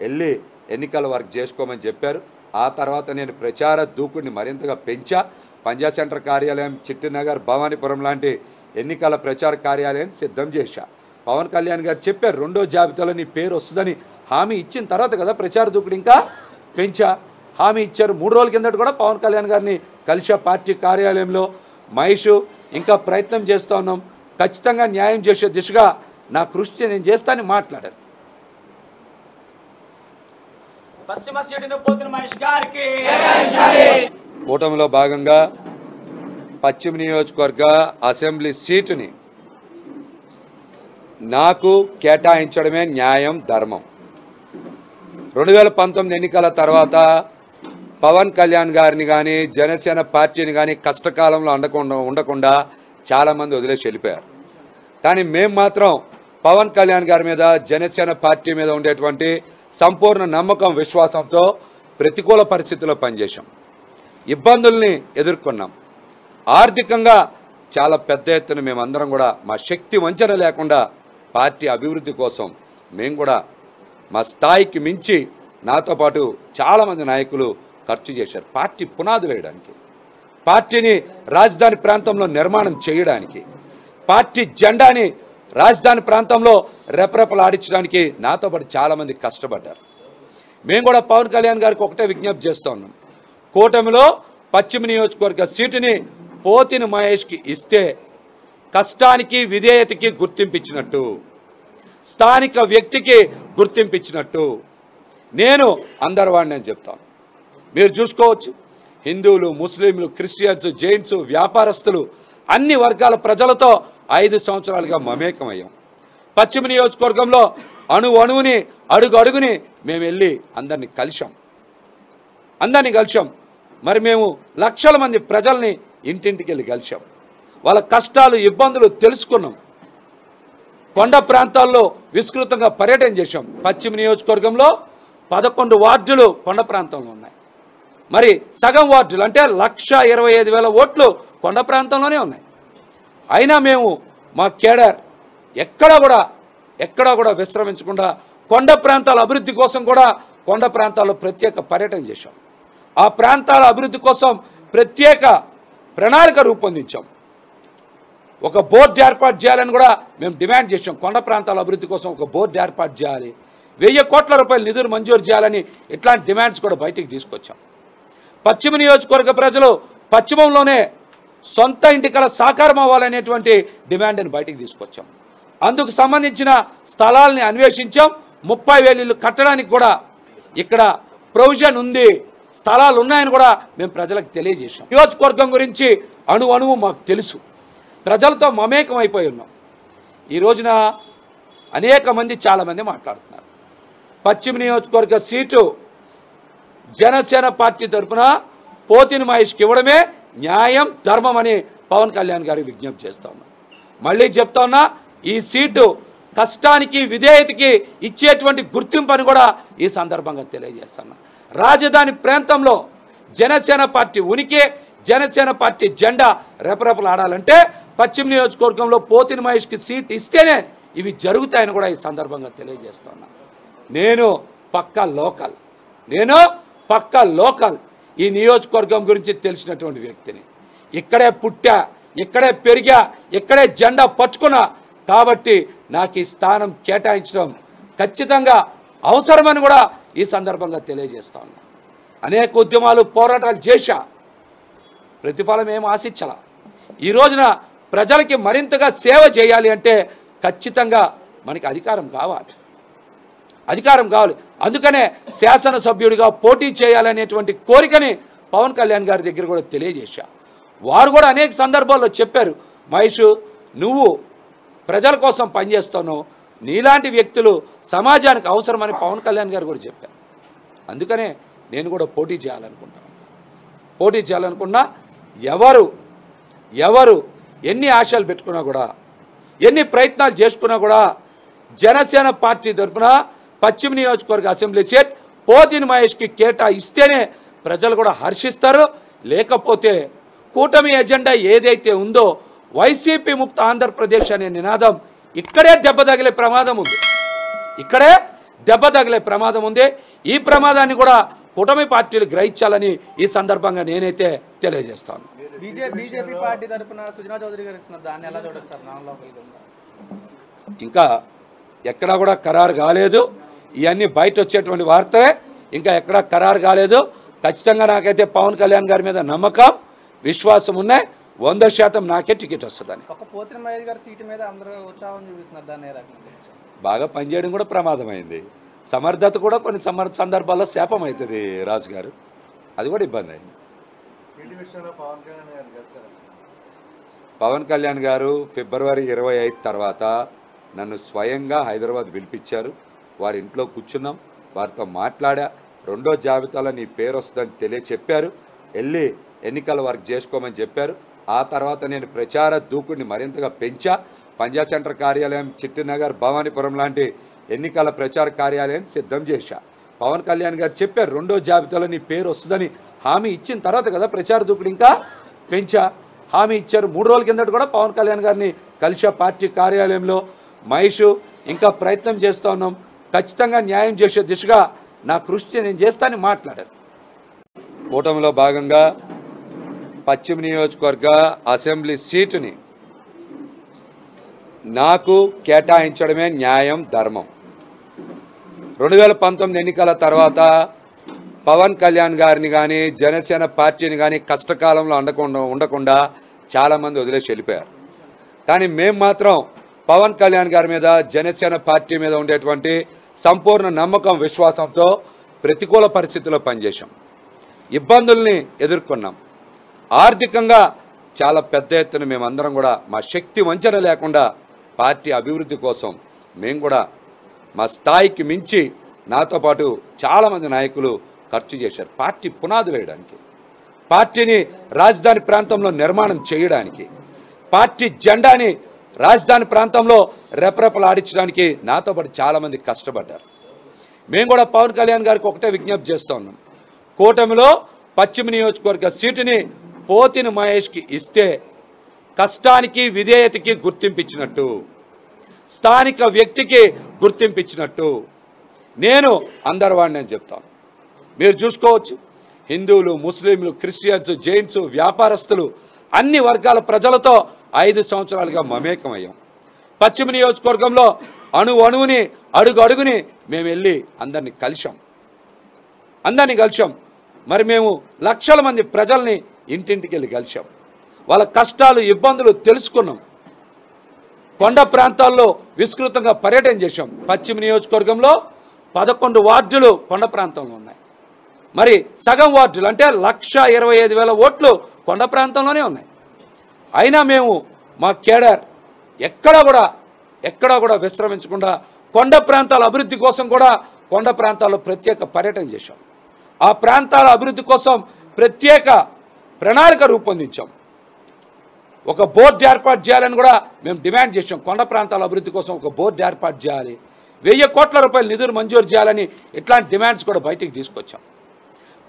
వెళ్ళి ఎన్నికల వర్క్ చేసుకోమని చెప్పారు. ఆ తర్వాత నేను ప్రచార దూకుడిని మరింతగా పెంచా. పంజా సెంటర్ కార్యాలయం చిట్టినగర్ భవానీపురం లాంటి ఎన్నికల ప్రచార కార్యాలయాన్ని సిద్ధం చేశా. పవన్ కళ్యాణ్ గారు చెప్పారు రెండో జాబితాలో నీ పేరు వస్తుందని హామీ ఇచ్చిన తర్వాత కదా ప్రచార దూకుడు ఇంకా పెంచా. హామీ ఇచ్చారు. మూడు రోజుల కిందట కూడా పవన్ కళ్యాణ్ గారిని కలిసా పార్టీ కార్యాలయంలో. మహేష్ ఇంకా ప్రయత్నం చేస్తూ ఉన్నాం. ఖచ్చితంగా న్యాయం చేసే దిశగా నా కృషి నేను చేస్తానని మాట్లాడారు. పశ్చిమ సీటును పోతున్న మహేష్ గారికి. కూటమిలో భాగంగా పశ్చిమ నియోజకవర్గ అసెంబ్లీ సీటుని నాకు కేటాయించడమే న్యాయం ధర్మం. రెండు వేల పంతొమ్మిది ఎన్నికల తర్వాత పవన్ కళ్యాణ్ గారిని కానీ జనసేన పార్టీని కానీ కష్టకాలంలో ఉండకుండా ఉండకుండా చాలామంది వదిలేసి వెళ్ళిపోయారు. కానీ మేము మాత్రం పవన్ కళ్యాణ్ గారి మీద జనసేన పార్టీ మీద ఉండేటువంటి సంపూర్ణ నమ్మకం విశ్వాసంతో ప్రతికూల పరిస్థితుల్లో పనిచేశాం. ఇబ్బందుల్ని ఎదుర్కొన్నాం. ఆర్థికంగా చాలా పెద్ద ఎత్తున మేమందరం కూడా మా శక్తి వంచన లేకుండా పార్టీ అభివృద్ధి కోసం మేము కూడా మా స్థాయికి మించి నాతో పాటు చాలామంది నాయకులు ఖర్చు చేశారు. పార్టీ పునాదులు వేయడానికి పార్టీని రాజధాని ప్రాంతంలో నిర్మాణం చేయడానికి పార్టీ జెండాని రాజధాని ప్రాంతంలో రెపరెపలాడించడానికి నాతో పాటు చాలామంది కష్టపడ్డారు. మేము కూడా పవన్ కళ్యాణ్ గారికి ఒకటే విజ్ఞప్తి చేస్తూ ఉన్నాం. కూటమిలో పశ్చిమ నియోజకవర్గ సీటుని పోతిని మహేష్కి ఇస్తే కష్టానికి విధేయతకి గుర్తింపించినట్టు స్థానిక వ్యక్తికి గుర్తింపించినట్టు నేను అందరివాడిని చెప్తాను మీరు చూసుకోవచ్చు హిందువులు ముస్లింలు క్రిస్టియన్స్ జైన్స్ వ్యాపారస్తులు అన్ని వర్గాల ప్రజలతో ఐదు సంవత్సరాలుగా మమేకమయ్యాం. పశ్చిమ నియోజకవర్గంలో అణు అణువుని అడుగు అడుగుని మేము వెళ్ళి అందరినీ కలిశాం. అందరినీ కలిశాం. మరి మేము లక్షల మంది ప్రజల్ని ఇంటింటికి వెళ్ళి కలిశాం. వాళ్ళ కష్టాలు ఇబ్బందులు తెలుసుకున్నాం. కొండ ప్రాంతాల్లో విస్తృతంగా పర్యటన చేశాం. పశ్చిమ నియోజకవర్గంలో పదకొండు వార్డులు కొండ ప్రాంతంలో ఉన్నాయి. మరి సగం వార్డులు అంటే లక్ష ఇరవై ఐదు వేల ఓట్లు కొండ ప్రాంతంలోనే ఉన్నాయి. అయినా మేము మా కేడర్ ఎక్కడా కూడా ఎక్కడా కూడా విశ్రమించకుండా కొండ ప్రాంతాల అభివృద్ధి కోసం కూడా కొండ ప్రాంతాల్లో ప్రత్యేక పర్యటన చేశాం. ఆ ప్రాంతాల అభివృద్ధి కోసం ప్రత్యేక ప్రణాళిక రూపొందించాం. ఒక బోర్డు ఏర్పాటు చేయాలని కూడా మేము డిమాండ్ చేసాం కొండ ప్రాంతాల అభివృద్ధి కోసం ఒక బోర్డు ఏర్పాటు చేయాలి. వెయ్యి కోట్ల రూపాయల నిధులు మంజూరు చేయాలని ఇట్లాంటి డిమాండ్స్ కూడా బయటికి తీసుకొచ్చాం. పశ్చిమ నియోజకవర్గ ప్రజలు పశ్చిమంలోనే సొంత ఇంటి కల సాకారం అవ్వాలనేటువంటి డిమాండ్ని బయటికి తీసుకొచ్చాం. అందుకు సంబంధించిన స్థలాల్ని అన్వేషించాం. ముప్పై వేలు ఇల్లు కట్టడానికి కూడా ఇక్కడ ప్రొవిజన్ ఉంది. స్థలాలు ఉన్నాయని కూడా మేము ప్రజలకు తెలియజేశాం. నియోజకవర్గం గురించి అణు అణువు మాకు తెలుసు. ప్రజలతో మమేకం అయిపోయి ఉన్నాం. ఈ రోజున అనేక మంది చాలామంది మాట్లాడుతున్నారు. పశ్చిమ నియోజకవర్గ సీటు జనసేన పార్టీ తరఫున పోతిని మహేష్కి ఇవ్వడమే న్యాయం ధర్మం అని పవన్ కళ్యాణ్ గారికి విజ్ఞప్తి చేస్తా ఉన్నా. మళ్ళీ చెప్తా ఉన్నా ఈ సీటు కష్టానికి విధేయతకి ఇచ్చేటువంటి గుర్తింపు అని కూడా ఈ సందర్భంగా తెలియజేస్తున్నా రాజధాని ప్రాంతంలో జనసేన పార్టీ ఉనికి జనసేన పార్టీ జెండా రెపరెపలాడాలంటే పశ్చిమ నియోజకవర్గంలో పోతిని మహేష్కి సీట్ ఇస్తేనే ఇవి జరుగుతాయని కూడా ఈ సందర్భంగా తెలియజేస్తున్నా నేను పక్కా లోకల్. నేను పక్కా లోకల్. ఈ నియోజకవర్గం గురించి తెలిసినటువంటి వ్యక్తిని. ఇక్కడే పుట్టా ఇక్కడే పెరిగా ఇక్కడే జెండా పట్టుకున్నా కాబట్టి నాకు ఈ స్థానం కేటాయించడం ఖచ్చితంగా అవసరమని కూడా ఈ సందర్భంగా తెలియజేస్తా ఉన్నా. అనేక ఉద్యమాలు పోరాటాలు చేశా. ప్రతిఫలం ఏం ఆశించాల. ఈ రోజున ప్రజలకి మరింతగా సేవ చేయాలి అంటే ఖచ్చితంగా మనకి అధికారం కావాలి. అధికారం కావాలి. అందుకనే శాసనసభ్యుడిగా పోటీ చేయాలనేటువంటి కోరికని పవన్ కళ్యాణ్ గారి దగ్గర కూడా తెలియజేశా. వారు కూడా అనేక సందర్భాల్లో చెప్పారు మహేష్ నువ్వు ప్రజల కోసం పనిచేస్తున్నావు నీలాంటి వ్యక్తులు సమాజానికి అవసరమని పవన్ కళ్యాణ్ గారు కూడా చెప్పారు. అందుకనే నేను కూడా పోటీ చేయాలనుకుంటాను పోటీ చేయాలనుకున్నా ఎవరు ఎవరు ఎన్ని ఆశలు పెట్టుకున్నా కూడా ఎన్ని ప్రయత్నాలు చేసుకున్నా కూడా జనసేన పార్టీ తరఫున పశ్చిమ నియోజకవర్గ అసెంబ్లీ సీట్ పోతిని మహేష్కి కేటా ఇస్తేనే ప్రజలు కూడా హర్షిస్తారు. లేకపోతే కూటమి ఎజెండా ఏదైతే ఉందో వైసీపీ ముక్త ఆంధ్రప్రదేశ్ అనే నినాదం ఇక్కడే దెబ్బ తగిలే ప్రమాదం ఉంది. ఇక్కడే దెబ్బ తగిలే ప్రమాదం ఉంది. ఈ ప్రమాదాన్ని కూడా కూటమి పార్టీలు గ్రహించాలని ఈ సందర్భంగా నేనైతే తెలియజేస్తాను. ఇంకా ఎక్కడా కూడా ఖరారు కాలేదు. ఇవన్నీ బయట వచ్చేటువంటి వార్తలే ఇంకా ఎక్కడా ఖరారు కాలేదు. ఖచ్చితంగా నాకైతే పవన్ కళ్యాణ్ గారి మీద నమ్మకం విశ్వాసం ఉన్నాయి వంద శాతం నాకే టికెట్ వస్తుందని. ఒక పోతిన మహేష్ గారి సీటు మీద అందరూ ఉత్సాహం చూపిస్తున్నారు దాన్ని ఏ రకంగా చూడొచ్చు? బాగా పనిచేయడం కూడా ప్రమాదమైంది. సమర్థత కూడా కొన్ని సమర్ సందర్భాల్లో శాపం అవుతుంది రాజు గారు. అది కూడా ఇబ్బంది అయింది. సీటు విషయంలో పవన్ కళ్యాణ్ గారు కలిసారు పవన్ కళ్యాణ్ గారు ఫిబ్రవరి ఇరవై ఐదు తర్వాత నన్ను స్వయంగా హైదరాబాద్ పిలిపించారు. వారి ఇంట్లో కూర్చున్నాం. వారితో మాట్లాడా. రెండో జాబితాలో నీ పేరు వస్తుందని తెలియ చెప్పారు వెళ్ళి ఎన్నికల వర్క్ చేసుకోమని చెప్పారు. ఆ తర్వాత నేను ప్రచార దూకుడిని మరింతగా పెంచా. పంజా సెంటర్ కార్యాలయం చిట్టినగర్ భవానీపురం లాంటి ఎన్నికల ప్రచార కార్యాలయం సిద్ధం చేశా. పవన్ కళ్యాణ్ గారు చెప్పారు రెండో జాబితాలో నీ పేరు వస్తుందని హామీ ఇచ్చిన తర్వాత కదా ప్రచార దూకుడు ఇంకా పెంచా. హామీ ఇచ్చారు. మూడు రోజుల కిందట కూడా పవన్ కళ్యాణ్ గారిని కలిసా పార్టీ కార్యాలయంలో మహేష్ ఇంకా ప్రయత్నం చేస్తూ ఉన్నాం. ఖచ్చితంగా న్యాయం చేసే దిశగా నా కృషి నేను చేస్తానని మాట్లాడారు. కూటమిలో భాగంగా పశ్చిమ నియోజకవర్గ అసెంబ్లీ సీటుని నాకు కేటాయించడమే న్యాయం ధర్మం. రెండు వేల పంతొమ్మిది ఎన్నికల తర్వాత పవన్ కళ్యాణ్ గారిని కానీ జనసేన పార్టీని కానీ కష్టకాలంలో ఉండకుండా ఉండకుండా చాలామంది వదిలేసి వెళ్ళిపోయారు. కానీ మేము మాత్రం పవన్ కళ్యాణ్ గారి మీద జనసేన పార్టీ మీద ఉండేటువంటి సంపూర్ణ నమ్మకం విశ్వాసంతో ప్రతికూల పరిస్థితుల్లో పనిచేశాం. ఇబ్బందుల్ని ఎదుర్కొన్నాం. ఆర్థికంగా చాలా పెద్ద ఎత్తున మేమందరం కూడా మా శక్తి వంచన లేకుండా పార్టీ అభివృద్ధి కోసం మేము కూడా మా స్థాయికి మించి నాతో పాటు చాలామంది నాయకులు ఖర్చు చేశారు. పార్టీ పునాదులు వేయడానికి పార్టీని రాజధాని ప్రాంతంలో నిర్మాణం చేయడానికి పార్టీ జెండాని రాజధాని ప్రాంతంలో రెపరెపలాడించడానికి నాతో పాటు చాలామంది కష్టపడ్డారు. మేము కూడా పవన్ కళ్యాణ్ గారికి ఒకటే విజ్ఞప్తి చేస్తూ ఉన్నాం. కూటమిలో పశ్చిమ నియోజకవర్గ సీటుని పోతిని మహేష్కి ఇస్తే కష్టానికి విధేయతకి గుర్తింపించినట్టు స్థానిక వ్యక్తికి గుర్తింపించినట్టు. నేను అందరివాడిని అని చెప్తాను మీరు చూసుకోవచ్చు హిందువులు ముస్లింలు క్రిస్టియన్స్ జైన్స్ వ్యాపారస్తులు అన్ని వర్గాల ప్రజలతో ఐదు సంవత్సరాలుగా మమేకమయ్యాం. పశ్చిమ నియోజకవర్గంలో అణు అణువుని అడుగు అడుగుని మేము వెళ్ళి అందరినీ కలిశాం. అందరినీ కలిశాం. మరి మేము లక్షల మంది ప్రజల్ని ఇంటింటికి వెళ్ళి కలిశాం. వాళ్ళ కష్టాలు ఇబ్బందులు తెలుసుకున్నాం. కొండ ప్రాంతాల్లో విస్తృతంగా పర్యటన చేశాం. పశ్చిమ నియోజకవర్గంలో పదకొండు వార్డులు కొండ ప్రాంతంలో ఉన్నాయి. మరి సగం వార్డులు అంటే లక్ష ఇరవై ఐదు వేల ఓట్లు కొండ ప్రాంతంలోనే ఉన్నాయి. అయినా మేము మా కేడర్ ఎక్కడా కూడా ఎక్కడా కూడా విశ్రమించకుండా కొండ ప్రాంతాల అభివృద్ధి కోసం కూడా కొండ ప్రాంతాల్లో ప్రత్యేక పర్యటన చేశాం. ఆ ప్రాంతాల అభివృద్ధి కోసం ప్రత్యేక ప్రణాళిక రూపొందించాం. ఒక బోర్డు ఏర్పాటు చేయాలని కూడా మేము డిమాండ్ చేసాం కొండ ప్రాంతాల అభివృద్ధి కోసం ఒక బోర్డు ఏర్పాటు చేయాలి. వెయ్యి కోట్ల రూపాయల నిధులు మంజూరు చేయాలని ఇట్లాంటి డిమాండ్స్ కూడా బయటికి తీసుకొచ్చాం.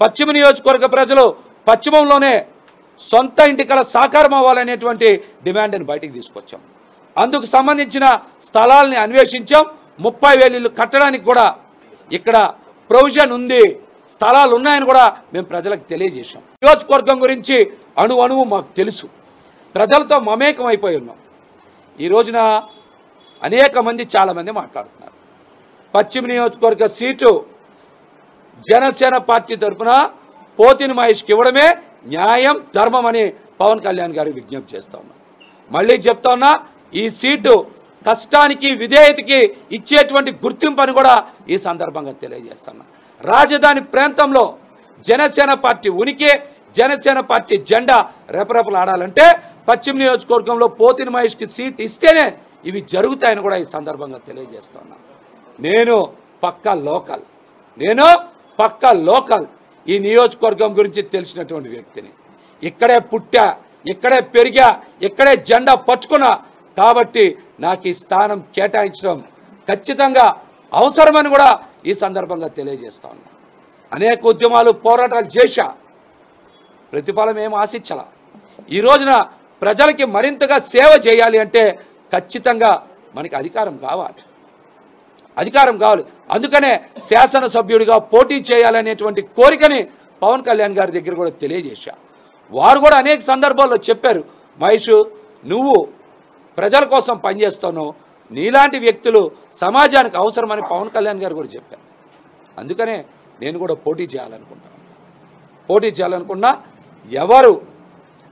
పశ్చిమ నియోజకవర్గ ప్రజలు పశ్చిమంలోనే సొంత ఇంటి కల సాకారం అవ్వాలనేటువంటి డిమాండ్ని బయటికి తీసుకొచ్చాం. అందుకు సంబంధించిన స్థలాల్ని అన్వేషించాం. ముప్పై వేలు ఇల్లు కట్టడానికి కూడా ఇక్కడ ప్రొవిజన్ ఉంది. స్థలాలు ఉన్నాయని కూడా మేము ప్రజలకు తెలియజేశాం. నియోజకవర్గం గురించి అణు అణువు మాకు తెలుసు. ప్రజలతో మమేకం అయిపోయి ఉన్నాం. ఈ రోజున అనేక మంది చాలామంది మాట్లాడుతున్నారు. పశ్చిమ నియోజకవర్గ సీటు జనసేన పార్టీ తరఫున పోతిని మహేష్కి ఇవ్వడమే న్యాయం ధర్మం అని పవన్ కళ్యాణ్ గారు విజ్ఞప్తి చేస్తా ఉన్నా. మళ్ళీ చెప్తా ఉన్నా ఈ సీటు కష్టానికి విధేయతకి ఇచ్చేటువంటి గుర్తింపు అని కూడా ఈ సందర్భంగా తెలియజేస్తున్నా రాజధాని ప్రాంతంలో జనసేన పార్టీ ఉనికి జనసేన పార్టీ జెండా రెపరెపలాడాలంటే పశ్చిమ నియోజకవర్గంలో పోతిని మహేష్కి సీట్ ఇస్తేనే ఇవి జరుగుతాయని కూడా ఈ సందర్భంగా తెలియజేస్తున్నా నేను పక్కా లోకల్. నేను పక్కా లోకల్. ఈ నియోజకవర్గం గురించి తెలిసినటువంటి వ్యక్తిని. ఇక్కడే పుట్టా ఇక్కడే పెరిగా ఇక్కడే జెండా పట్టుకున్నా కాబట్టి నాకు ఈ స్థానం కేటాయించడం ఖచ్చితంగా అవసరమని కూడా ఈ సందర్భంగా తెలియజేస్తా ఉన్నా. అనేక ఉద్యమాలు పోరాటాలు చేశా. ప్రతిఫలం ఏం ఆశించాల. ఈ రోజున ప్రజలకి మరింతగా సేవ చేయాలి అంటే ఖచ్చితంగా మనకి అధికారం కావాలి. అధికారం కావాలి. అందుకనే శాసనసభ్యుడిగా పోటీ చేయాలనేటువంటి కోరికని పవన్ కళ్యాణ్ గారి దగ్గర కూడా తెలియజేశా. వారు కూడా అనేక సందర్భాల్లో చెప్పారు మహేష్ నువ్వు ప్రజల కోసం పనిచేస్తున్నావు నీలాంటి వ్యక్తులు సమాజానికి అవసరమని పవన్ కళ్యాణ్ గారు కూడా చెప్పారు. అందుకనే నేను కూడా పోటీ చేయాలనుకుంటాను పోటీ చేయాలనుకున్నా ఎవరు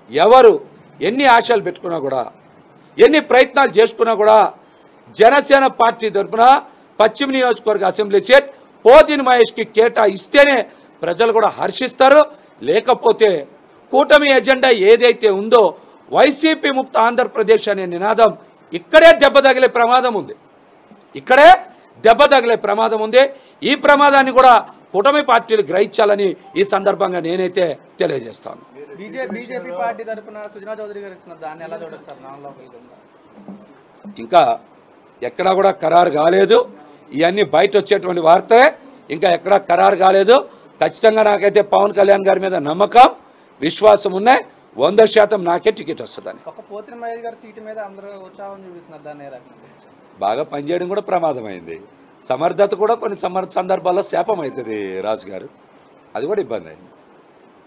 ఎవరు ఎన్ని ఆశలు పెట్టుకున్నా కూడా ఎన్ని ప్రయత్నాలు చేసుకున్నా కూడా జనసేన పార్టీ తరఫున పశ్చిమ నియోజకవర్గ అసెంబ్లీ సీట్ పోతిని మహేష్కి కేటా ఇస్తేనే ప్రజలు కూడా హర్షిస్తారు. లేకపోతే కూటమి ఎజెండా ఏదైతే ఉందో వైసీపీ ముక్త ఆంధ్రప్రదేశ్ అనే నినాదం ఇక్కడే దెబ్బ తగిలే ప్రమాదం ఉంది. ఇక్కడే దెబ్బ తగిలే ప్రమాదం ఉంది. ఈ ప్రమాదాన్ని కూడా కూటమి పార్టీలు గ్రహించాలని ఈ సందర్భంగా నేనైతే తెలియజేస్తాను. ఇంకా ఎక్కడా కూడా ఖరారు కాలేదు. ఇవన్నీ బయట వచ్చేటువంటి వార్తే. ఇంకా ఎక్కడా ఖరారు కాలేదు. ఖచ్చితంగా నాకైతే పవన్ కళ్యాణ్ గారి మీద నమ్మకం విశ్వాసం ఉన్నాయి వంద శాతం నాకే టికెట్ వస్తుందని. ఒక పోతిన మహేష్ గారి సీటు మీద అందరూ ఉత్సాహం చూపిస్తున్నారు దాన్ని ఏ రకంగా బాగా పనిచేయడం కూడా ప్రమాదమైంది. సమర్థత కూడా కొన్ని సమర్ సందర్భాల్లో శాపం అవుతుంది రాజు గారు. అది కూడా ఇబ్బంది. అయింది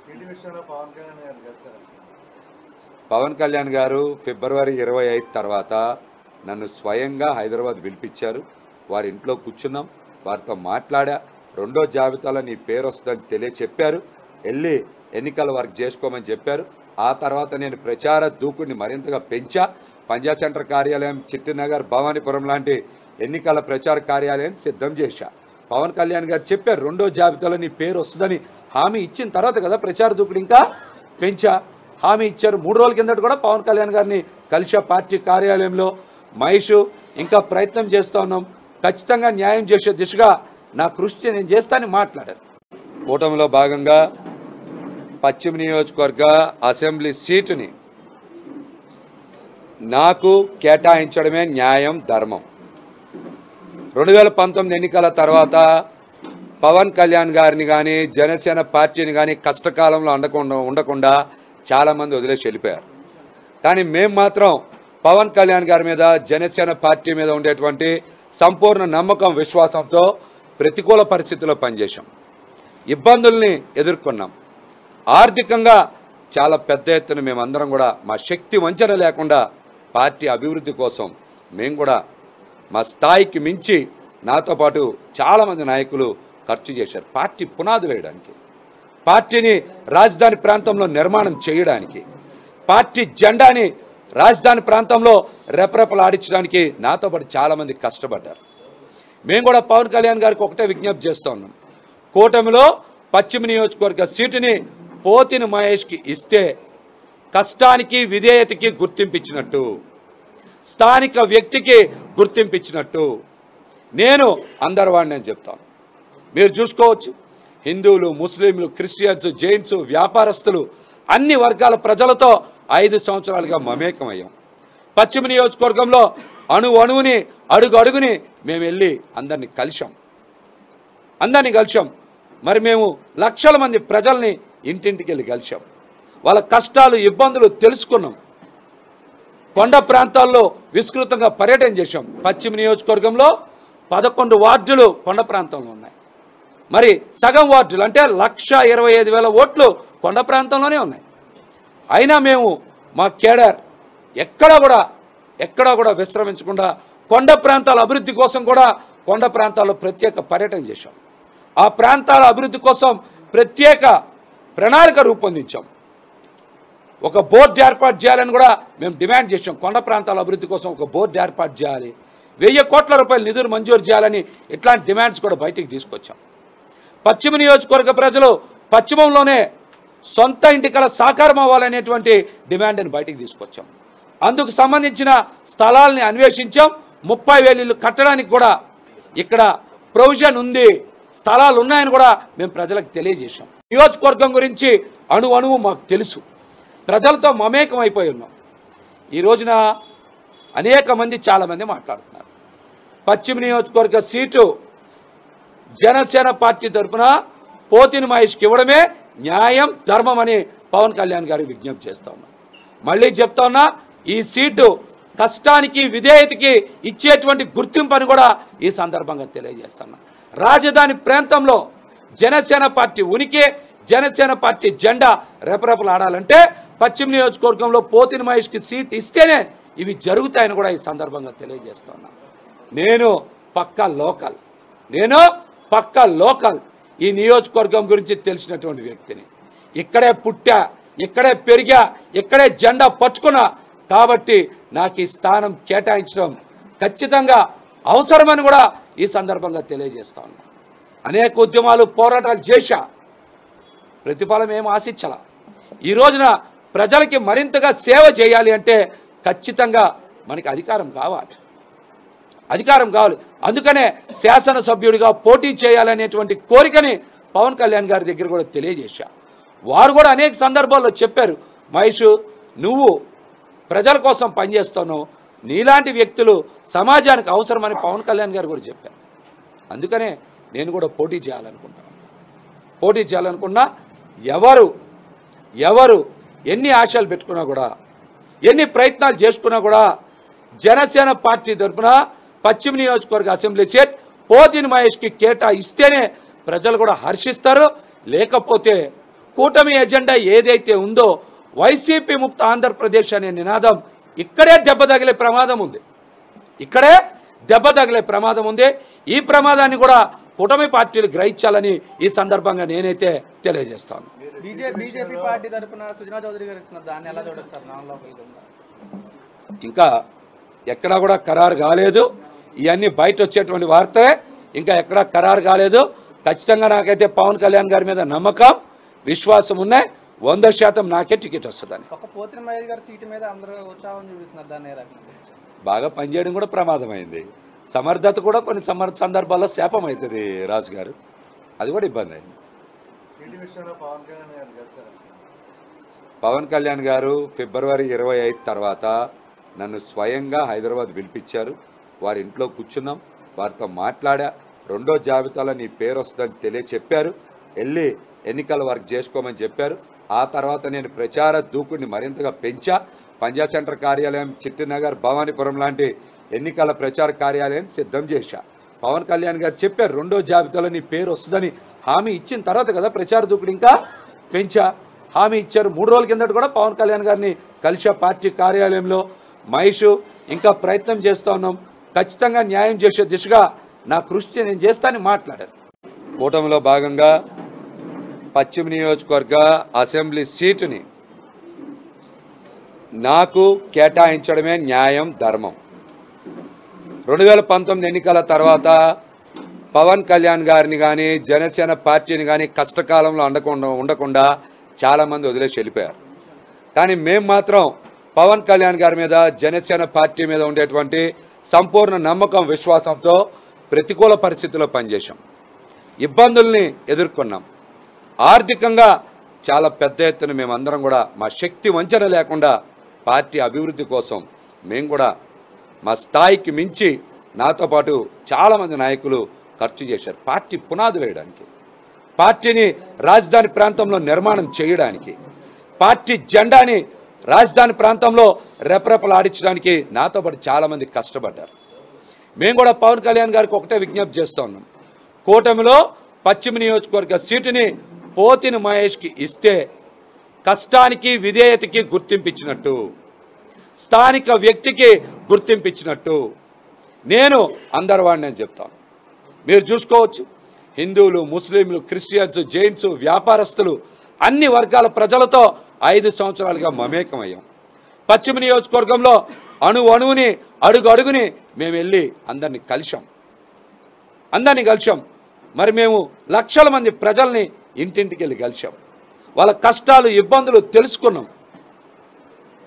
సీటు విషయంలో పవన్ కళ్యాణ్ గారు కలిసారా పవన్ కళ్యాణ్ గారు ఫిబ్రవరి ఇరవై ఐదు తర్వాత నన్ను స్వయంగా హైదరాబాద్ పిలిపించారు. వారి ఇంట్లో కూర్చున్నాం. వారితో మాట్లాడా. రెండో జాబితాలో నీ పేరు వస్తుందని తెలియచెప్పారు. వెళ్ళి ఎన్నికల వర్క్ చేసుకోమని చెప్పారు. ఆ తర్వాత నేను ప్రచార దూకుడిని మరింతగా పెంచా. పంజాబ్ సెంటర్ కార్యాలయం చిట్టినగర్ భవానీపురం లాంటి ఎన్నికల ప్రచార కార్యాలయాన్ని సిద్ధం చేశా. పవన్ కళ్యాణ్ గారు చెప్పారు రెండో జాబితాలో నీ పేరు వస్తుందని హామీ ఇచ్చిన తర్వాత కదా ప్రచార దూకుడు ఇంకా పెంచా. హామీ ఇచ్చారు. మూడు రోజుల కిందట కూడా పవన్ కళ్యాణ్ గారిని కలిసా పార్టీ కార్యాలయంలో మహేష్ ఇంకా ప్రయత్నం చేస్తూ ఉన్నాం. ఖచ్చితంగా న్యాయం చేసే దిశగా నా కృషి నేను చేస్తానని మాట్లాడారు. కూటమిలో భాగంగా పశ్చిమ నియోజకవర్గ అసెంబ్లీ సీటుని నాకు కేటాయించడమే న్యాయం ధర్మం. రెండు వేల పంతొమ్మిది ఎన్నికల తర్వాత పవన్ కళ్యాణ్ గారిని కానీ జనసేన పార్టీని కానీ కష్టకాలంలో ఉండకుండా ఉండకుండా చాలామంది వదిలేసి వెళ్ళిపోయారు. కానీ మేము మాత్రం పవన్ కళ్యాణ్ గారి మీద జనసేన పార్టీ మీద ఉండేటువంటి సంపూర్ణ నమ్మకం విశ్వాసంతో ప్రతికూల పరిస్థితుల్లో పనిచేశాం. ఇబ్బందుల్ని ఎదుర్కొన్నాం. ఆర్థికంగా చాలా పెద్ద ఎత్తున మేమందరం కూడా మా శక్తి వంచన లేకుండా పార్టీ అభివృద్ధి కోసం మేము కూడా మా స్థాయికి మించి నాతో పాటు చాలామంది నాయకులు ఖర్చు చేశారు. పార్టీ పునాదులు వేయడానికి పార్టీని రాజధాని ప్రాంతంలో నిర్మాణం చేయడానికి పార్టీ జెండాని రాజధాని ప్రాంతంలో రెపరెపలాడించడానికి నాతో పాటు చాలామంది కష్టపడ్డారు. మేము కూడా పవన్ కళ్యాణ్ గారికి ఒకటే విజ్ఞప్తి చేస్తూ ఉన్నాం. కూటమిలో పశ్చిమ నియోజకవర్గ సీటుని పోతిని మహేష్కి ఇస్తే కష్టానికి విధేయతకి గుర్తింపించినట్టు స్థానిక వ్యక్తికి గుర్తింపించినట్టు. నేను అందరు వాడిని అని చెప్తాను మీరు చూసుకోవచ్చు హిందువులు ముస్లింలు క్రిస్టియన్స్ జైన్స్ వ్యాపారస్తులు అన్ని వర్గాల ప్రజలతో ఐదు సంవత్సరాలుగా మమేకమయ్యాం. పశ్చిమ నియోజకవర్గంలో అణు అణువుని అడుగు అడుగుని మేము వెళ్ళి అందరిని కలిశాం. అందరినీ కలిశాం. మరి మేము లక్షల మంది ప్రజల్ని ఇంటింటికి వెళ్ళి కలిశాం. వాళ్ళ కష్టాలు ఇబ్బందులు తెలుసుకున్నాం. కొండ ప్రాంతాల్లో విస్తృతంగా పర్యటన చేశాం. పశ్చిమ నియోజకవర్గంలో పదకొండు వార్డులు కొండ ప్రాంతంలో ఉన్నాయి. మరి సగం వార్డులు అంటే లక్ష ఇరవై ఐదు వేల ఓట్లు కొండ ప్రాంతంలోనే ఉన్నాయి. అయినా మేము మా కేడర్ ఎక్కడా కూడా ఎక్కడా కూడా విశ్రమించకుండా కొండ ప్రాంతాల అభివృద్ధి కోసం కూడా కొండ ప్రాంతాల్లో ప్రత్యేక పర్యటన చేశాం. ఆ ప్రాంతాల అభివృద్ధి కోసం ప్రత్యేక ప్రణాళిక రూపొందించాం. ఒక బోర్డు ఏర్పాటు చేయాలని కూడా మేము డిమాండ్ చేసాం కొండ ప్రాంతాల అభివృద్ధి కోసం ఒక బోర్డు ఏర్పాటు చేయాలి. వెయ్యి కోట్ల రూపాయల నిధులు మంజూరు చేయాలని ఇట్లాంటి డిమాండ్స్ కూడా బయటికి తీసుకొచ్చాం. పశ్చిమ నియోజకవర్గ ప్రజలు పశ్చిమంలోనే సొంత ఇంటి కల సాకారం అవ్వాలనేటువంటి డిమాండ్ని బయటికి తీసుకొచ్చాం. అందుకు సంబంధించిన స్థలాల్ని అన్వేషించాం. ముప్పై వేలు కట్టడానికి కూడా ఇక్కడ ప్రొవిజన్ ఉంది. స్థలాలు ఉన్నాయని కూడా మేము ప్రజలకు తెలియజేశాం. నియోజకవర్గం గురించి అణు అణువు మాకు తెలుసు. ప్రజలతో మమేకం అయిపోయి ఉన్నాం. ఈ రోజున అనేక మంది చాలామంది మాట్లాడుతున్నారు. పశ్చిమ నియోజకవర్గ సీటు జనసేన పార్టీ తరఫున పోతిని మహేష్కి ఇవ్వడమే న్యాయం ధర్మం అని పవన్ కళ్యాణ్ గారికి విజ్ఞప్తి చేస్తా ఉన్నా. మళ్ళీ చెప్తా ఉన్నా ఈ సీటు కష్టానికి విధేయతకి ఇచ్చేటువంటి గుర్తింపని కూడా ఈ సందర్భంగా తెలియజేస్తున్నా రాజధాని ప్రాంతంలో జనసేన పార్టీ ఉనికి జనసేన పార్టీ జెండా రెపరెపలాడాలంటే పశ్చిమ నియోజకవర్గంలో పోతిని మహేష్కి సీట్ ఇస్తేనే ఇవి జరుగుతాయని కూడా ఈ సందర్భంగా తెలియజేస్తున్నా నేను పక్కా లోకల్. నేను పక్కా లోకల్. ఈ నియోజకవర్గం గురించి తెలిసినటువంటి వ్యక్తిని. ఇక్కడే పుట్టా ఇక్కడే పెరిగా ఇక్కడే జెండా పట్టుకున్నా కాబట్టి నాకు ఈ స్థానం కేటాయించడం ఖచ్చితంగా అవసరమని కూడా ఈ సందర్భంగా తెలియజేస్తా ఉన్నా. అనేక ఉద్యమాలు పోరాటాలు చేశా. ప్రతిఫలం ఏం ఆశించాల. ఈ రోజున ప్రజలకి మరింతగా సేవ చేయాలి అంటే ఖచ్చితంగా మనకి అధికారం కావాలి. అధికారం కావాలి. అందుకనే శాసనసభ్యుడిగా పోటీ చేయాలనేటువంటి కోరికని పవన్ కళ్యాణ్ గారి దగ్గర కూడా తెలియజేశా. వారు కూడా అనేక సందర్భాల్లో చెప్పారు మహేష్ నువ్వు ప్రజల కోసం పనిచేస్తున్నావు నీలాంటి వ్యక్తులు సమాజానికి అవసరమని పవన్ కళ్యాణ్ గారు కూడా చెప్పారు. అందుకనే నేను కూడా పోటీ చేయాలనుకుంటున్నాను పోటీ చేయాలనుకున్నా ఎవరు ఎవరు ఎన్ని ఆశలు పెట్టుకున్నా కూడా ఎన్ని ప్రయత్నాలు చేసుకున్నా కూడా జనసేన పార్టీ తరఫున పశ్చిమ నియోజకవర్గ అసెంబ్లీ సీట్ పోతిని మహేష్కి కేటా ఇస్తేనే ప్రజలు కూడా హర్షిస్తారు. లేకపోతే కూటమి ఎజెండా ఏదైతే ఉందో వైసీపీ ముక్త ఆంధ్రప్రదేశ్ అనే నినాదం ఇక్కడే దెబ్బ తగిలే ప్రమాదం ఉంది. ఇక్కడే దెబ్బ తగిలే ప్రమాదం ఉంది. ఈ ప్రమాదాన్ని కూడా కూటమి పార్టీలు గ్రహించాలని ఈ సందర్భంగా నేనైతే తెలియజేస్తాను. ఇంకా ఎక్కడా కూడా ఖరారు కాలేదు. ఇవన్నీ బయట వచ్చేటువంటి వార్తే. ఇంకా ఎక్కడా ఖరారు కాలేదు. ఖచ్చితంగా నాకైతే పవన్ కళ్యాణ్ గారి మీద నమ్మకం విశ్వాసం ఉన్నాయి వంద శాతం నాకే టికెట్ వస్తుందని. ఒక పోతిన మహేష్ గారి సీటు మీద అందరూ ఉత్సాహం చూపిస్తున్నారు దాన్ని ఏ రకంగా? బాగా పనిచేయడం కూడా ప్రమాదమైంది. సమర్థత కూడా కొన్ని సమర్ సందర్భాల్లో శాపం అవుతుంది రాజు గారు. అది కూడా ఇబ్బంది అయింది. సీటు విషయంలో పవన్ కళ్యాణ్ గారు కలిసారా పవన్ కళ్యాణ్ గారు ఫిబ్రవరి ఇరవై ఐదు తర్వాత నన్ను స్వయంగా హైదరాబాద్ పిలిపించారు. వారి ఇంట్లో కూర్చున్నాం. వారితో మాట్లాడా. రెండో జాబితాలో నీ పేరు వస్తుందని తెలియ చెప్పారు వెళ్ళి ఎన్నికల వర్క్ చేసుకోమని చెప్పారు. ఆ తర్వాత నేను ప్రచార దూకుడిని మరింతగా పెంచా. పంజా సెంటర్ కార్యాలయం చిట్టినగర్ భవానీపురం లాంటి ఎన్నికల ప్రచార కార్యాలయం సిద్ధం చేశా. పవన్ కళ్యాణ్ గారు చెప్పారు రెండో జాబితాలో నీ పేరు వస్తుందని హామీ ఇచ్చిన తర్వాత కదా ప్రచార దూకుడు ఇంకా పెంచా. హామీ ఇచ్చారు. మూడు రోజుల కిందట కూడా పవన్ కళ్యాణ్ గారిని కలిసా పార్టీ కార్యాలయంలో మహేష్ ఇంకా ప్రయత్నం చేస్తూ ఉన్నాం. ఖచ్చితంగా న్యాయం చేసే దిశగా నా కృషి నేను చేస్తానని మాట్లాడారు. కూటమిలో భాగంగా పశ్చిమ నియోజకవర్గ అసెంబ్లీ సీటుని నాకు కేటాయించడమే న్యాయం ధర్మం. రెండు వేల పంతొమ్మిది ఎన్నికల తర్వాత పవన్ కళ్యాణ్ గారిని కానీ జనసేన పార్టీని కానీ కష్టకాలంలో ఉండకుండా ఉండకుండా చాలామంది వదిలేసి వెళ్ళిపోయారు. కానీ మేము మాత్రం పవన్ కళ్యాణ్ గారి మీద జనసేన పార్టీ మీద ఉండేటువంటి సంపూర్ణ నమ్మకం విశ్వాసంతో ప్రతికూల పరిస్థితుల్లో పనిచేశాం. ఇబ్బందుల్ని ఎదుర్కొన్నాం. ఆర్థికంగా చాలా పెద్ద ఎత్తున మేమందరం కూడా మా శక్తి వంచన లేకుండా పార్టీ అభివృద్ధి కోసం మేము కూడా మా స్థాయికి మించి నాతో పాటు చాలామంది నాయకులు ఖర్చు చేశారు. పార్టీ పునాదులు వేయడానికి పార్టీని రాజధాని ప్రాంతంలో నిర్మాణం చేయడానికి పార్టీ జెండాని రాజధాని ప్రాంతంలో రెపరెపలాడించడానికి నాతో పాటు చాలామంది కష్టపడ్డారు. మేము కూడా పవన్ కళ్యాణ్ గారికి ఒకటే విజ్ఞప్తి చేస్తూ ఉన్నాం. కూటమిలో పశ్చిమ నియోజకవర్గ సీటుని పోతిని మహేష్కి ఇస్తే కష్టానికి విధేయతకి గుర్తింపించినట్టు స్థానిక వ్యక్తికి గుర్తింపించినట్టు నేను అందరు వాడిని చెప్తాను మీరు చూసుకోవచ్చు హిందువులు ముస్లింలు క్రిస్టియన్స్ జైన్స్ వ్యాపారస్తులు అన్ని వర్గాల ప్రజలతో ఐదు సంవత్సరాలుగా మమేకమయ్యాం. పశ్చిమ నియోజకవర్గంలో అణు అణువుని అడుగు అడుగుని మేము వెళ్ళి అందరినీ కలిశాం. అందరినీ కలిశాం. మరి మేము లక్షల మంది ప్రజల్ని ఇంటింటికి వెళ్ళి కలిశాం. వాళ్ళ కష్టాలు ఇబ్బందులు తెలుసుకున్నాం.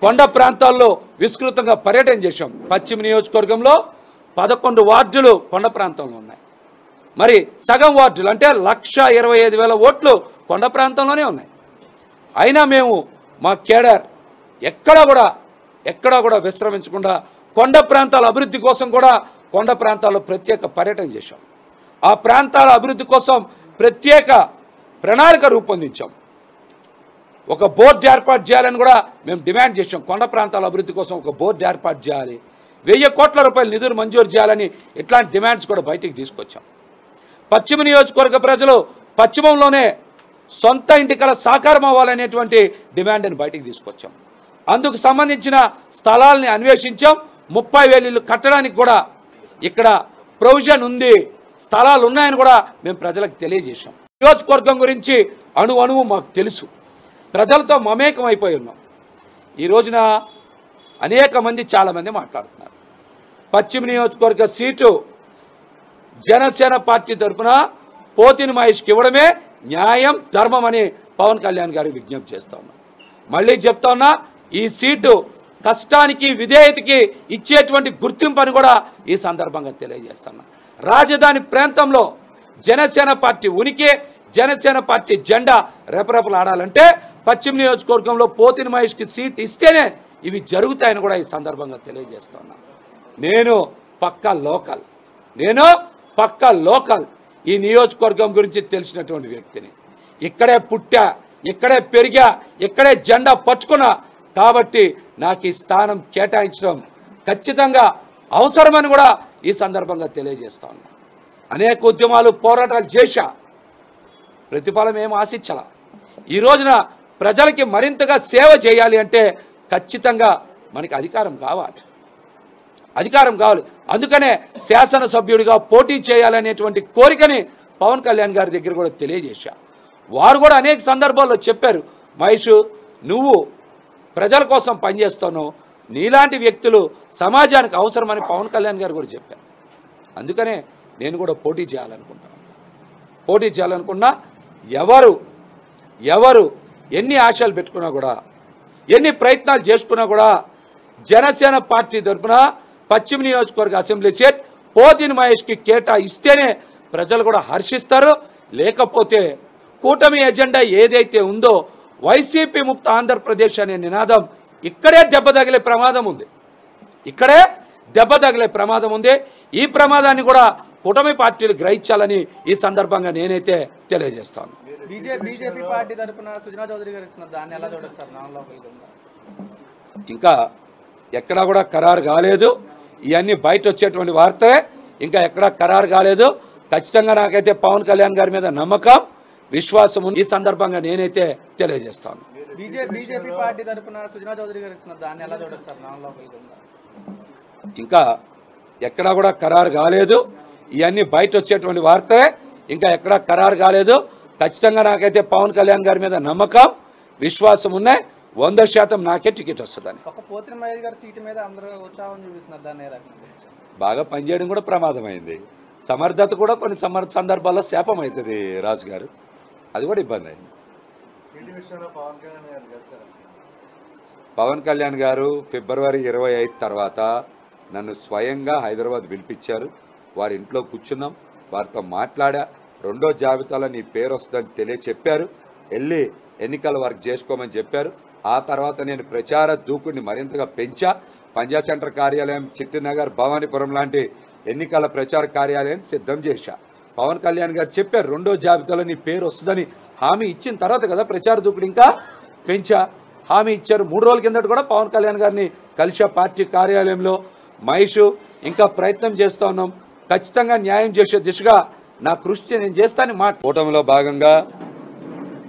కొండ ప్రాంతాల్లో విస్తృతంగా పర్యటన చేశాం. పశ్చిమ నియోజకవర్గంలో పదకొండు వార్డులు కొండ ప్రాంతంలో ఉన్నాయి. మరి సగం వార్డులు అంటే లక్ష ఇరవై ఐదు వేల ఓట్లు కొండ ప్రాంతంలోనే ఉన్నాయి. అయినా మేము మా కేడర్ ఎక్కడా కూడా ఎక్కడా కూడా విశ్రమించకుండా కొండ ప్రాంతాల అభివృద్ధి కోసం కూడా కొండ ప్రాంతాల్లో ప్రత్యేక పర్యటన చేశాం. ఆ ప్రాంతాల అభివృద్ధి కోసం ప్రత్యేక ప్రణాళిక రూపొందించాం. ఒక బోర్డు ఏర్పాటు చేయాలని కూడా మేము డిమాండ్ చేసాం కొండ ప్రాంతాల అభివృద్ధి కోసం ఒక బోర్డు ఏర్పాటు చేయాలి. వెయ్యి కోట్ల రూపాయల నిధులు మంజూరు చేయాలని ఇట్లాంటి డిమాండ్స్ కూడా బయటికి తీసుకొచ్చాం. పశ్చిమ నియోజకవర్గ ప్రజలు పశ్చిమంలోనే సొంత ఇంటికల సాకారం అవ్వాలనేటువంటి డిమాండ్ని బయటికి తీసుకొచ్చాం. అందుకు సంబంధించిన స్థలాల్ని అన్వేషించాం. ముప్పై వేలు ఇల్లు కట్టడానికి కూడా ఇక్కడ ప్రొవిజన్ ఉంది. స్థలాలు ఉన్నాయని కూడా మేము ప్రజలకు తెలియజేశాం. నియోజకవర్గం గురించి అణు అణువు మాకు తెలుసు. ప్రజలతో మమేకం అయిపోయి ఉన్నాం. ఈ రోజున అనేక మంది చాలామంది మాట్లాడుతున్నారు. పశ్చిమ నియోజకవర్గ సీటు జనసేన పార్టీ తరఫున పోతిని మహేష్కి ఇవ్వడమే న్యాయం ధర్మం అని పవన్ కళ్యాణ్ గారికి విజ్ఞప్తి చేస్తా ఉన్నా. మళ్ళీ చెప్తా ఉన్నా ఈ సీటు కష్టానికి విధేయతకి ఇచ్చేటువంటి గుర్తింపు అని కూడా ఈ సందర్భంగా తెలియజేస్తున్నా రాజధాని ప్రాంతంలో జనసేన పార్టీ ఉనికి జనసేన పార్టీ జెండా రెపరెపలాడాలంటే పశ్చిమ నియోజకవర్గంలో పోతిని మహేష్కి సీట్ ఇస్తేనే ఇవి జరుగుతాయని కూడా ఈ సందర్భంగా తెలియజేస్తున్నా నేను పక్కా లోకల్. నేను పక్కా లోకల్. ఈ నియోజకవర్గం గురించి తెలిసినటువంటి వ్యక్తిని. ఇక్కడే పుట్టా ఇక్కడే పెరిగా ఇక్కడే జెండా పట్టుకున్నా కాబట్టి నాకు ఈ స్థానం కేటాయించడం ఖచ్చితంగా అవసరమని కూడా ఈ సందర్భంగా తెలియజేస్తా ఉన్నా. అనేక ఉద్యమాలు పోరాటాలు చేశా. ప్రతిఫలం ఏం ఆశించాల. ఈ రోజున ప్రజలకి మరింతగా సేవ చేయాలి అంటే ఖచ్చితంగా మనకి అధికారం కావాలి. అధికారం కావాలి. అందుకనే శాసనసభ్యుడిగా పోటీ చేయాలనేటువంటి కోరికని పవన్ కళ్యాణ్ గారి దగ్గర కూడా తెలియజేశా. వారు కూడా అనేక సందర్భాల్లో చెప్పారు మహేష్ నువ్వు ప్రజల కోసం పనిచేస్తున్నావు నీలాంటి వ్యక్తులు సమాజానికి అవసరమని పవన్ కళ్యాణ్ గారు కూడా చెప్పారు. అందుకనే నేను కూడా పోటీ చేయాలనుకుంటున్నాను పోటీ చేయాలనుకున్నా ఎవరు ఎవరు ఎన్ని ఆశలు పెట్టుకున్నా కూడా ఎన్ని ప్రయత్నాలు చేసుకున్నా కూడా జనసేన పార్టీ తరఫున పశ్చిమ నియోజకవర్గ అసెంబ్లీ సీట్ పోతిని మహేష్కి కేటా ఇస్తేనే ప్రజలు కూడా హర్షిస్తారు. లేకపోతే కూటమి ఎజెండా ఏదైతే ఉందో వైసీపీ ముక్త ఆంధ్రప్రదేశ్ అనే నినాదం ఇక్కడే దెబ్బ తగిలే ప్రమాదం ఉంది. ఇక్కడే దెబ్బ తగిలే ప్రమాదం ఉంది. ఈ ప్రమాదాన్ని కూడా కూటమి పార్టీలు గ్రహించాలని ఈ సందర్భంగా నేనైతే తెలియజేస్తాను. ఇంకా ఎక్కడా కూడా ఖరారు కాలేదు. ఇవన్నీ బయట వచ్చేటువంటి వార్తే. ఇంకా ఎక్కడా ఖరారు కాలేదు. ఖచ్చితంగా నాకైతే పవన్ కళ్యాణ్ గారి మీద నమ్మకం విశ్వాసం ఉంది. ఈ సందర్భంగా నేనైతే తెలియజేస్తాను. ఇంకా ఎక్కడా కూడా ఖరారు కాలేదు. ఇవన్నీ బయట వచ్చేటువంటి వార్తే. ఇంకా ఎక్కడా ఖరారు కాలేదు. ఖచ్చితంగా నాకైతే పవన్ కళ్యాణ్ గారి మీద నమ్మకం విశ్వాసం ఉన్నాయి వంద శాతం నాకే టికెట్ వస్తుందని. ఒక పోతిన మహేష్ గారి సీటు మీద అందరూ ఉత్సాహం చూపిస్తున్నారు దాన్ని ఏ రకంగా బాగా పనిచేయడం కూడా ప్రమాదమైంది. సమర్థత కూడా కొన్ని సమర్ సందర్భాల్లో శాపం అవుతుంది రాజు గారు. అది కూడా ఇబ్బంది అయింది. పవన్ కళ్యాణ్ గారు ఫిబ్రవరి ఇరవై ఐదు తర్వాత నన్ను స్వయంగా హైదరాబాద్ పిలిపించారు. వారి ఇంట్లో కూర్చున్నాం. వారితో మాట్లాడా. రెండో జాబితాలో నీ పేరు వస్తుందని తెలియ చెప్పారు వెళ్ళి ఎన్నికల వర్క్ చేసుకోమని చెప్పారు. ఆ తర్వాత నేను ప్రచార దూకుడిని మరింతగా పెంచా. పంజా సెంటర్ కార్యాలయం చిట్టినగర్ భవానీపురం లాంటి ఎన్నికల ప్రచార కార్యాలయం సిద్ధం చేశా. పవన్ కళ్యాణ్ గారు చెప్పారు రెండో జాబితాలో నీ పేరు వస్తుందని హామీ ఇచ్చిన తర్వాత కదా ప్రచార దూకుడు ఇంకా పెంచా. హామీ ఇచ్చారు. మూడు రోజుల కిందట కూడా పవన్ కళ్యాణ్ గారిని కలిసా పార్టీ కార్యాలయంలో. మహేష్ ఇంకా ప్రయత్నం చేస్తూ ఉన్నాం. ఖచ్చితంగా న్యాయం చేసే దిశగా నా కృషి నేను చేస్తాను మా కూటమిలో భాగంగా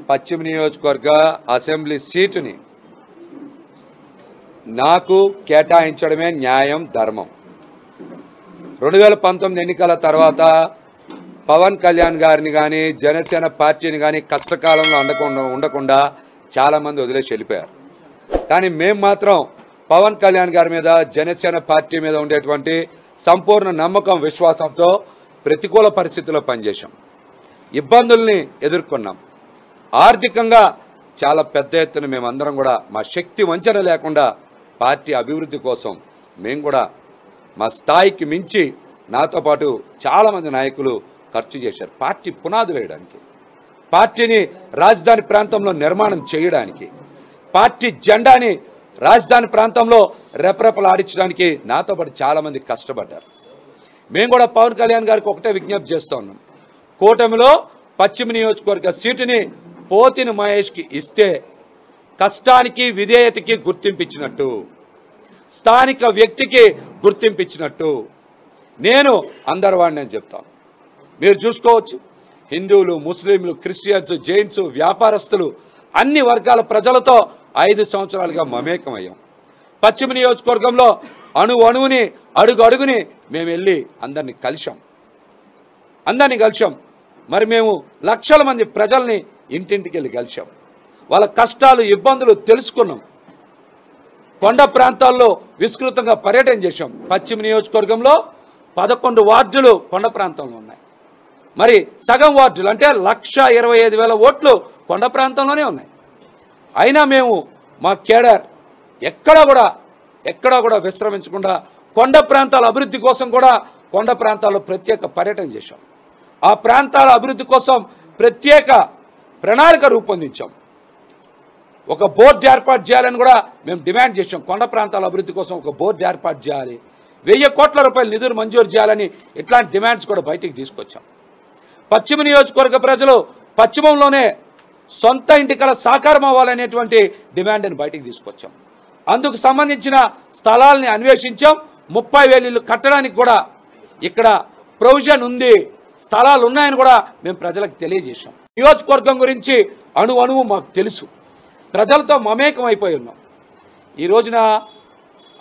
పశ్చిమ నియోజకవర్గ అసెంబ్లీ సీటుని నాకు కేటాయించడమే న్యాయం ధర్మం. రెండు వేల పంతొమ్మిది ఎన్నికల తర్వాత పవన్ కళ్యాణ్ గారిని కానీ జనసేన పార్టీని కానీ కష్టకాలంలో ఉండకుండా ఉండకుండా చాలామంది వదిలేసి వెళ్ళిపోయారు. కానీ మేము మాత్రం పవన్ కళ్యాణ్ గారి మీద జనసేన పార్టీ మీద ఉండేటువంటి సంపూర్ణ నమ్మకం విశ్వాసంతో ప్రతికూల పరిస్థితుల్లో పనిచేశాం. ఇబ్బందుల్ని ఎదుర్కొన్నాం. ఆర్థికంగా చాలా పెద్ద ఎత్తున మేమందరం కూడా మా శక్తి వంచన లేకుండా పార్టీ అభివృద్ధి కోసం మేము కూడా మా స్థాయికి మించి నాతో పాటు చాలామంది నాయకులు ఖర్చు చేశారు. పార్టీ పునాది వేయడానికి పార్టీని రాజధాని ప్రాంతంలో నిర్మాణం చేయడానికి పార్టీ జెండాని రాజధాని ప్రాంతంలో రెపరెపలాడించడానికి నాతో పాటు చాలామంది కష్టపడ్డారు. మేము కూడా పవన్ కళ్యాణ్ గారికి ఒకటే విజ్ఞప్తి చేస్తూ ఉన్నాం. కూటమిలో పశ్చిమ నియోజకవర్గ సీటుని పోతిని మహేష్కి ఇస్తే కష్టానికి విధేయతకి గుర్తింపించినట్టు స్థానిక వ్యక్తికి గుర్తింపించినట్టు. నేను అందరు వాడిని చెప్తాను మీరు చూసుకోవచ్చు హిందువులు ముస్లింలు క్రిస్టియన్స్ జైన్స్ వ్యాపారస్తులు అన్ని వర్గాల ప్రజలతో ఐదు సంవత్సరాలుగా మమేకమయ్యాం. పశ్చిమ నియోజకవర్గంలో అణు అణువుని అడుగు అడుగుని మేము వెళ్ళి అందరినీ కలిశాం. అందరినీ కలిశాం. మరి మేము లక్షల మంది ప్రజల్ని ఇంటింటికి వెళ్ళి కలిశాం. వాళ్ళ కష్టాలు ఇబ్బందులు తెలుసుకున్నాం. కొండ ప్రాంతాల్లో విస్తృతంగా పర్యటన చేశాం. పశ్చిమ నియోజకవర్గంలో పదకొండు వార్డులు కొండ ప్రాంతంలో ఉన్నాయి. మరి సగం వార్డులు అంటే లక్ష ఇరవై ఐదు వేల ఓట్లు కొండ ప్రాంతంలోనే ఉన్నాయి. అయినా మేము మా కేడర్ ఎక్కడా కూడా ఎక్కడా కూడా విశ్రమించకుండా కొండ ప్రాంతాల అభివృద్ధి కోసం కూడా కొండ ప్రాంతాల్లో ప్రత్యేక పర్యటన చేశాం. ఆ ప్రాంతాల అభివృద్ధి కోసం ప్రత్యేక ప్రణాళిక రూపొందించాం. ఒక బోర్డు ఏర్పాటు చేయాలని కూడా మేము డిమాండ్ చేసాం కొండ ప్రాంతాల అభివృద్ధి కోసం ఒక బోర్డు ఏర్పాటు చేయాలి. వెయ్యి కోట్ల రూపాయల నిధులు మంజూరు చేయాలని ఇట్లాంటి డిమాండ్స్ కూడా బయటికి తీసుకొచ్చాం. పశ్చిమ నియోజకవర్గ ప్రజలు పశ్చిమంలోనే సొంత ఇంటికల సాకారం అవ్వాలనేటువంటి డిమాండ్ని బయటికి తీసుకొచ్చాం. అందుకు సంబంధించిన స్థలాలని అన్వేషించాం. ముప్పై వేలు ఇల్లు కట్టడానికి కూడా ఇక్కడ ప్రొవిజన్ ఉంది. స్థలాలు ఉన్నాయని కూడా మేము ప్రజలకు తెలియజేశాం. నియోజకవర్గం గురించి అణు అణువు మాకు తెలుసు. ప్రజలతో మమేకం అయిపోయి ఉన్నాం. ఈ రోజున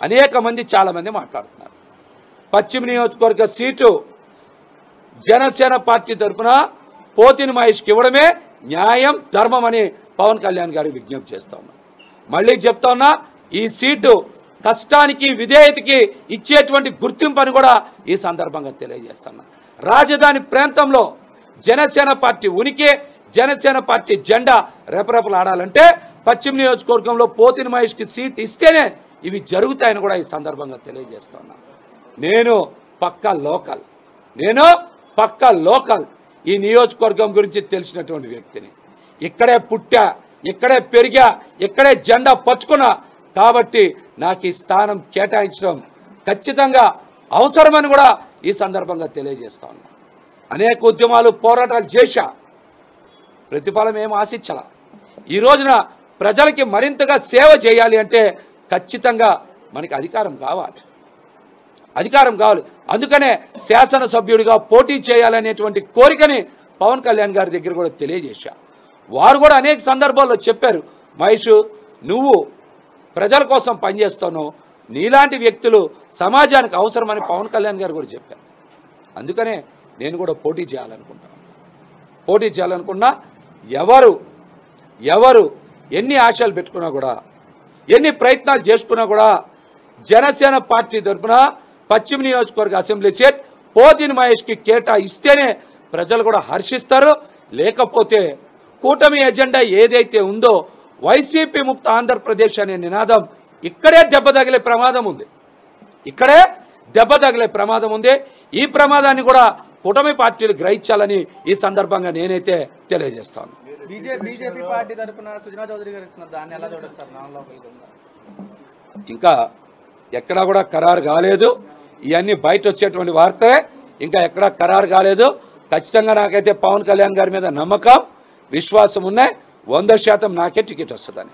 అనేక మంది చాలామంది మాట్లాడుతున్నారు. పశ్చిమ నియోజకవర్గ సీటు జనసేన పార్టీ తరఫున పోతిని మహేష్కి ఇవ్వడమే న్యాయం ధర్మం అని పవన్ కళ్యాణ్ గారు విజ్ఞప్తి చేస్తా ఉన్నా మళ్ళీ చెప్తా ఉన్నా ఈ సీటు కష్టానికి విధేయతకి ఇచ్చేటువంటి గుర్తింపు అని కూడా ఈ సందర్భంగా తెలియజేస్తున్నా రాజధాని ప్రాంతంలో జనసేన పార్టీ ఉనికి జనసేన పార్టీ జెండా రెపరెపలాడాలంటే పశ్చిమ నియోజకవర్గంలో పోతిని మహేష్కి సీట్ ఇస్తేనే ఇవి జరుగుతాయని కూడా ఈ సందర్భంగా తెలియజేస్తున్నా. నేను పక్కా లోకల్. నేను పక్కా లోకల్ ఈ నియోజకవర్గం గురించి తెలిసినటువంటి వ్యక్తిని. ఇక్కడే పుట్టా ఇక్కడే పెరిగా ఇక్కడే జెండా పట్టుకున్నా కాబట్టి నాకు ఈ స్థానం కేటాయించడం ఖచ్చితంగా అవసరమని కూడా ఈ సందర్భంగా తెలియజేస్తా ఉన్నా. అనేక ఉద్యమాలు పోరాటాలు చేశా. ప్రతిఫలం ఏం ఆశించాల. ఈ రోజున ప్రజలకి మరింతగా సేవ చేయాలి అంటే ఖచ్చితంగా మనకి అధికారం కావాలి. అధికారం కావాలి. అందుకనే శాసనసభ్యుడిగా పోటీ చేయాలనేటువంటి కోరికని పవన్ కళ్యాణ్ గారి దగ్గర కూడా తెలియజేశా. వారు కూడా అనేక సందర్భాల్లో చెప్పారు మహేష్ నువ్వు ప్రజల కోసం పనిచేస్తున్నావు నీలాంటి వ్యక్తులు సమాజానికి అవసరమని పవన్ కళ్యాణ్ గారు కూడా చెప్పారు. అందుకనే నేను కూడా పోటీ చేయాలనుకుంటాను పోటీ చేయాలనుకున్నా ఎవరు ఎవరు ఎన్ని ఆశలు పెట్టుకున్నా కూడా ఎన్ని ప్రయత్నాలు చేసుకున్నా కూడా జనసేన పార్టీ తరఫున పశ్చిమ నియోజకవర్గ అసెంబ్లీ సీట్ పోతిని మహేష్కి కేటా ఇస్తేనే ప్రజలు కూడా హర్షిస్తారు. లేకపోతే కూటమి ఎజెండా ఏదైతే ఉందో వైసీపీ ముక్త ఆంధ్రప్రదేశ్ అనే నినాదం ఇక్కడే దెబ్బ తగిలే ప్రమాదం ఉంది. ఇక్కడే దెబ్బ తగిలే ప్రమాదం ఉంది. ఈ ప్రమాదాన్ని కూడా కూటమి పార్టీలు గ్రహించాలని ఈ సందర్భంగా నేనైతే తెలియజేస్తాను. ఇంకా ఎక్కడా కూడా ఖరారు కాలేదు. ఇవన్నీ బయట వచ్చేటువంటి వార్తే. ఇంకా ఎక్కడా ఖరారు కాలేదు. ఖచ్చితంగా నాకైతే పవన్ కళ్యాణ్ గారి మీద నమ్మకం విశ్వాసం ఉన్నాయి. వంద శాతం నాకే టికెట్ వస్తుందని.